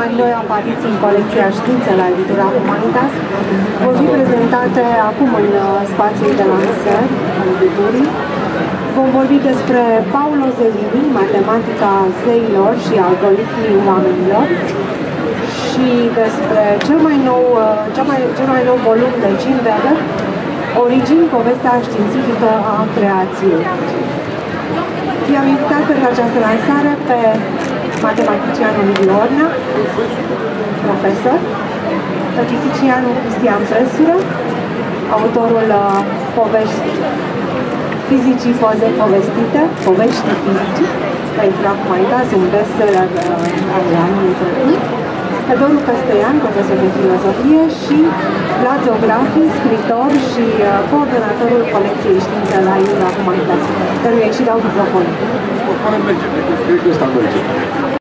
mai noi apariții în colecția Științe la Editura Humanitas vor fi prezentate acum în uh, spațiul de lansări al editurii. Vom vorbi despre Paulo Zelini, matematica zeilor și algoritmii oamenilor și despre cel mai nou, uh, cel mai, cel mai nou volum de Jim Weber, Origini, povestea științifică a creației. I-am invitat pentru această lansare pe matematicianul Iorna, profesor, pe fizicianul Cristian Presură, autorul uh, povești fizicii poze povestite, povești fizicii, pentru acum ai dat un bestseller uh, al anului trecut, pe domnul Căstăian, profesor de filozofie și Vlad Zografi, scritor și uh, coordonatorul colecției științe la Iura Humanității, căruia și dau microfonul. Care merge, cred că ăsta merge.